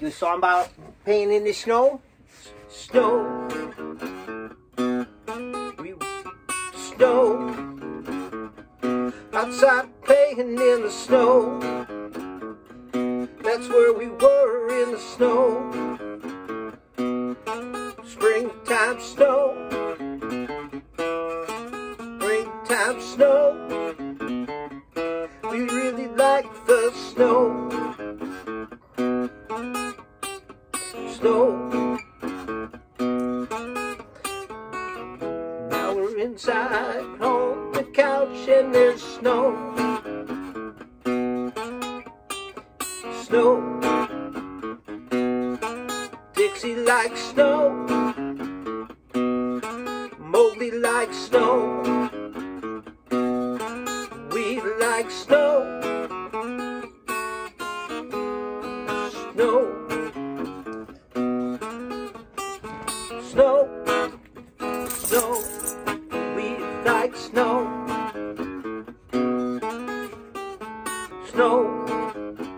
do a song about playing in the snow. Snow. We snow. Outside playing in the snow. That's where we were in the snow. Springtime snow. Springtime snow. We Snow. Now we're inside on the couch and there's snow. Snow. Dixie likes snow. Mowgli likes snow. We like snow. Snow. snow, snow, we like snow, snow.